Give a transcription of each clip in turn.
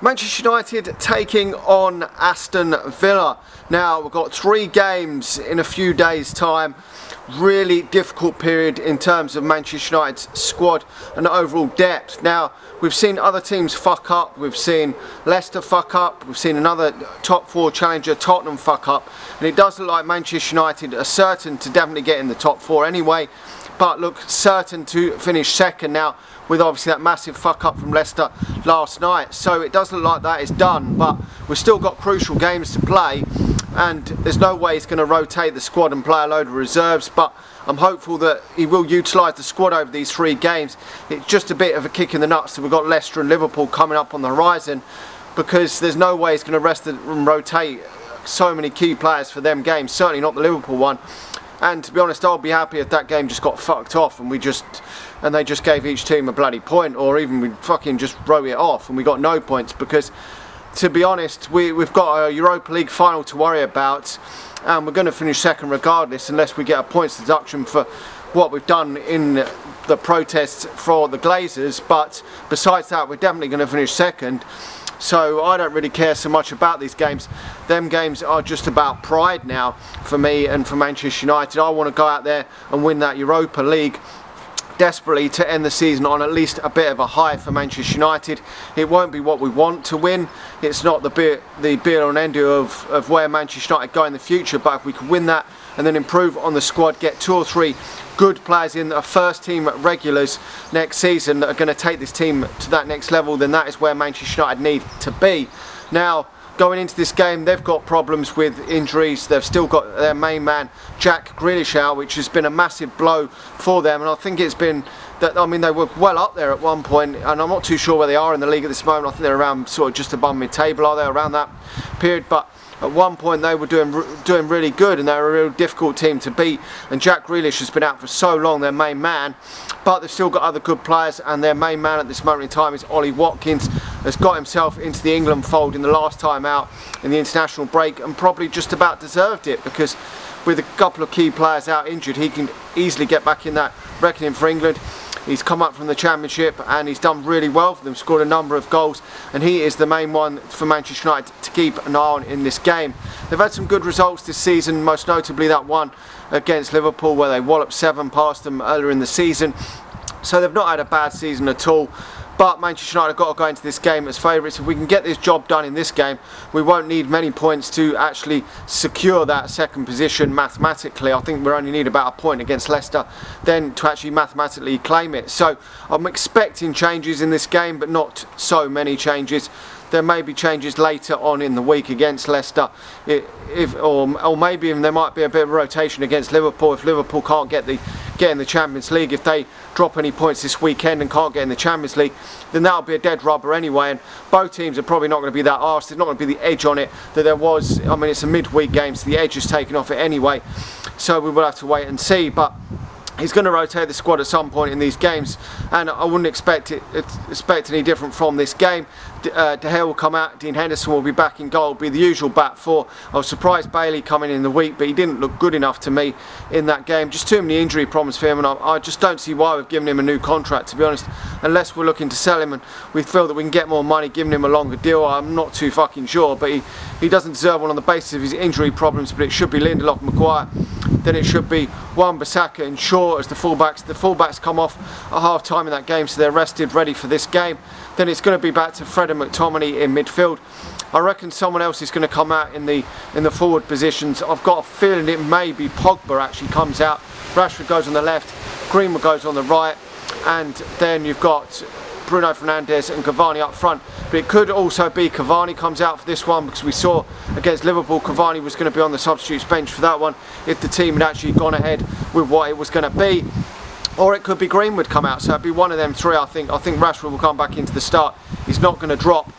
Manchester United taking on Aston Villa. Now we've got three games in a few days time. Really difficult period in terms of Manchester United's squad and overall depth. Now we've seen other teams fuck up. We've seen Leicester fuck up. We've seen another top four challenger Tottenham fuck up. And it does look like Manchester United are certain to definitely get in the top four anyway. But look certain to finish second now with obviously that massive fuck up from Leicester last night. So it does look like that is done, but we've still got crucial games to play and there's no way he's going to rotate the squad and play a load of reserves but I'm hopeful that he will utilise the squad over these three games. It's just a bit of a kick in the nuts that we've got Leicester and Liverpool coming up on the horizon because there's no way he's going to rest and rotate so many key players for them games, certainly not the Liverpool one. And to be honest, I'll be happy if that game just got fucked off and we just and they just gave each team a bloody point, or even we fucking just row it off and we got no points because, to be honest, we we've got a Europa League final to worry about, and we're going to finish second regardless unless we get a points deduction for what we've done in the protests for the Glazers. But besides that, we're definitely going to finish second. So I don't really care so much about these games. Them games are just about pride now for me and for Manchester United. I want to go out there and win that Europa League desperately to end the season on at least a bit of a high for Manchester United. It won't be what we want to win. It's not the be, the be and end of, of where Manchester United go in the future, but if we can win that and then improve on the squad, get two or three good players in a first team regulars next season that are going to take this team to that next level, then that is where Manchester United need to be. Now, going into this game they've got problems with injuries they've still got their main man Jack Grealish out which has been a massive blow for them and I think it's been that I mean they were well up there at one point and I'm not too sure where they are in the league at this moment. I think they're around sort of just above mid-table are they around that period? But at one point they were doing doing really good and they were a real difficult team to beat. And Jack Grealish has been out for so long their main man but they've still got other good players and their main man at this moment in time is Ollie Watkins has got himself into the England fold in the last time out in the international break and probably just about deserved it because with a couple of key players out injured he can easily get back in that reckoning for England He's come up from the Championship and he's done really well for them, scored a number of goals and he is the main one for Manchester United to keep an eye on in this game. They've had some good results this season, most notably that one against Liverpool where they walloped seven past them earlier in the season. So they've not had a bad season at all. But Manchester United have got to go into this game as favourites. If we can get this job done in this game, we won't need many points to actually secure that second position mathematically. I think we only need about a point against Leicester then to actually mathematically claim it. So I'm expecting changes in this game, but not so many changes there may be changes later on in the week against Leicester if, or, or maybe there might be a bit of rotation against Liverpool if Liverpool can't get the get in the Champions League. If they drop any points this weekend and can't get in the Champions League then that'll be a dead rubber anyway. And both teams are probably not going to be that arsed. There's not going to be the edge on it that there was. I mean it's a midweek game so the edge is taken off it anyway. So we will have to wait and see. But He's going to rotate the squad at some point in these games, and I wouldn't expect it expect any different from this game. Uh, De Gea will come out, Dean Henderson will be back in goal, be the usual back four. I was surprised Bailly coming in the week, but he didn't look good enough to me in that game. Just too many injury problems for him, and I, I just don't see why we've given him a new contract, to be honest, unless we're looking to sell him and we feel that we can get more money giving him a longer deal. I'm not too fucking sure, but he, he doesn't deserve one on the basis of his injury problems, but it should be Lindelof Maguire then it should be Wan-Bissaka and Shaw as the fullbacks. The fullbacks come off at half time in that game, so they're rested, ready for this game. Then it's going to be back to Fred and McTominay in midfield. I reckon someone else is going to come out in the in the forward positions. I've got a feeling it may be Pogba actually comes out. Rashford goes on the left, Greenwood goes on the right, and then you've got Bruno Fernandes and Cavani up front. But it could also be Cavani comes out for this one because we saw against Liverpool Cavani was going to be on the substitutes bench for that one if the team had actually gone ahead with what it was going to be. Or it could be Greenwood come out, so it'd be one of them three I think. I think Rashford will come back into the start. He's not going to drop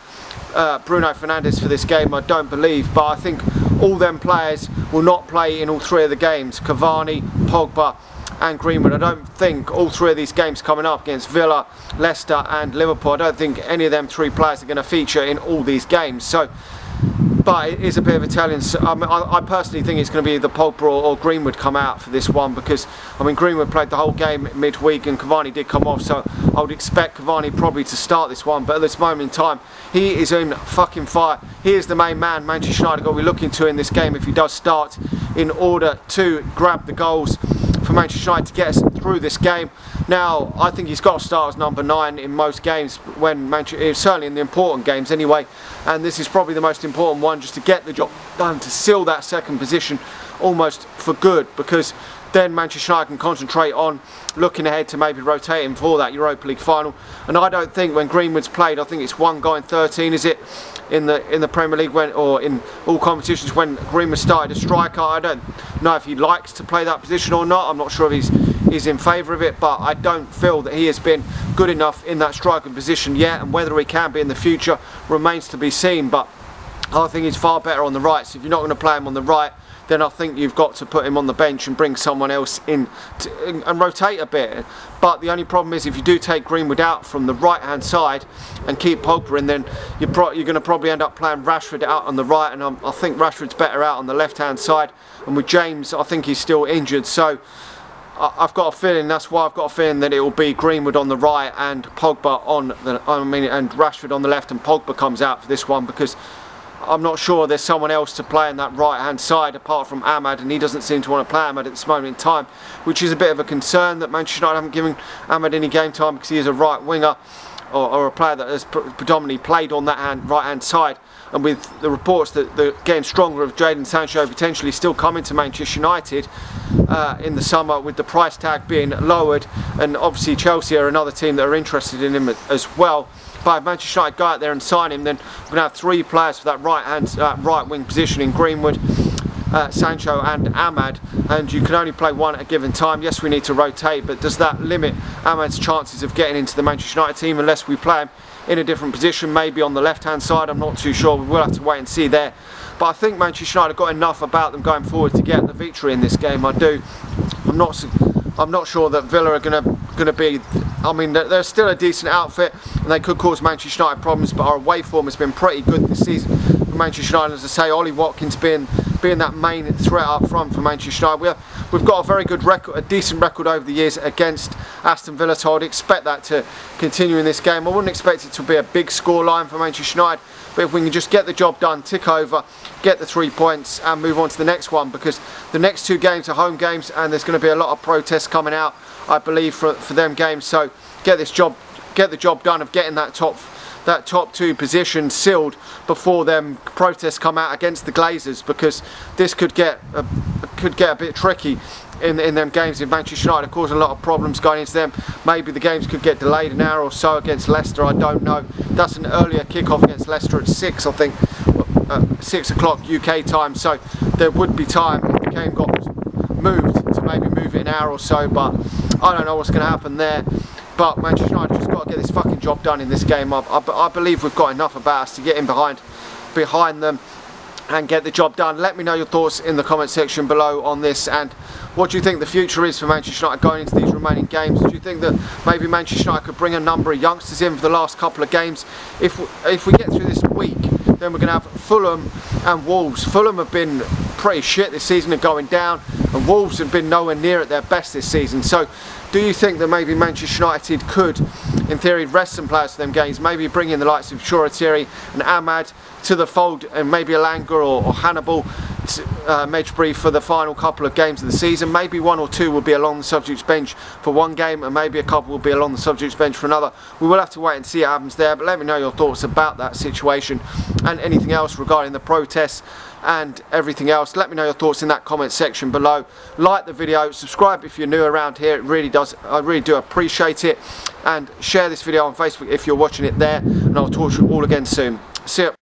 uh, Bruno Fernandes for this game, I don't believe, but I think all them players will not play in all three of the games. Cavani, Pogba and Greenwood. I don't think all three of these games coming up against Villa, Leicester and Liverpool, I don't think any of them three players are going to feature in all these games. So but it is a bit of Italian. I, mean, I, I personally think it's going to be the Pogba or, or, Greenwood come out for this one because I mean Greenwood played the whole game midweek and Cavani did come off, so I would expect Cavani probably to start this one. But at this moment in time, he is in fucking fire. He is the main man Manchester United got to be looking to in this game if he does start in order to grab the goals for Manchester United to get us through this game. Now, I think he's got to start as number nine in most games, when Manchester, eh, certainly in the important games anyway. And this is probably the most important one, just to get the job done, to seal that second position almost for good, because then Manchester United can concentrate on looking ahead to maybe rotating for that Europa League final. And I don't think when Greenwood's played, I think it's one guy in 13, is it? In the in the Premier League when or in all competitions when Greenwood started as striker. I don't know if he likes to play that position or not. I'm not sure if he's he's in favour of it, but I don't feel that he has been good enough in that striking position yet, and whether he can be in the future remains to be seen. But I think he's far better on the right. So if you're not going to play him on the right, then I think you've got to put him on the bench and bring someone else in to, and rotate a bit. But the only problem is if you do take Greenwood out from the right hand side and keep Pogba in, then you're, you're going to probably end up playing Rashford out on the right, and um, I think Rashford's better out on the left hand side. And with James, I think he's still injured, so. I've got a feeling that's why I've got a feeling that it will be Greenwood on the right and Pogba on the I mean and Rashford on the left and Pogba comes out for this one because I'm not sure there's someone else to play on that right hand side apart from Amad and he doesn't seem to want to play Amad at this moment in time which is a bit of a concern that Manchester United haven't given Amad any game time because he is a right winger or, or a player that has predominantly played on that hand, right hand side. And with the reports that the getting stronger of Jadon Sancho potentially still coming to Manchester United uh, in the summer with the price tag being lowered. And obviously Chelsea are another team that are interested in him as well. But if Manchester United go out there and sign him, then we're going to have three players for that right hand, uh, right wing position in Greenwood. Uh, Sancho and Amad and you can only play one at a given time. Yes we need to rotate but does that limit Amad's chances of getting into the Manchester United team unless we play him in a different position maybe on the left hand side? I'm not too sure. We will have to wait and see there. But I think Manchester United have got enough about them going forward to get the victory in this game. I do. I'm not I'm not sure that Villa are going to going to be I mean they're still a decent outfit and they could cause Manchester United problems but our away form has been pretty good this season. Manchester United as I say Ollie Watkins being being that main threat up front for Manchester United we we've got a very good record a decent record over the years against Aston Villa so I'd expect that to continue in this game I wouldn't expect it to be a big scoreline for Manchester United but if we can just get the job done, tick over, get the three points and move on to the next one because the next two games are home games and there's going to be a lot of protests coming out, I believe, for, for them games. So get this job, get the job done of getting that top that top two position sealed before them protests come out against the Glazers because this could get a, could get a bit tricky in, in them games in Manchester United, causing a lot of problems going into them. Maybe the games could get delayed an hour or so against Leicester, I don't know. That's an earlier kick-off against Leicester at 6, I think, uh, 6 o'clock UK time, so there would be time if the game got moved to maybe move it an hour or so, but I don't know what's going to happen there. But Manchester United just got to get this fucking job done in this game. I, I, I believe we've got enough about us to get in behind, behind them and get the job done. Let me know your thoughts in the comment section below on this and what do you think the future is for Manchester United going into these remaining games? Do you think that maybe Manchester United could bring a number of youngsters in for the last couple of games? If, if we get through this week, then we're going to have Fulham and Wolves. Fulham have been pretty shit this season and going down and Wolves have been nowhere near at their best this season. So do you think that maybe Manchester United could, in theory, rest some players for them games, maybe bring in the likes of Shoretire and Amad to the fold and maybe Elanga or, or Hannibal uh, Mejbri for the final couple of games of the season. Maybe one or two will be along the substitutes bench for one game and maybe a couple will be along the substitutes bench for another. We will have to wait and see what happens there but let me know your thoughts about that situation and anything else regarding the protests and everything else. Let me know your thoughts in that comment section below. Like the video, subscribe if you're new around here. It really does, I really do appreciate it. And share this video on Facebook if you're watching it there. And I'll talk to you all again soon. See you.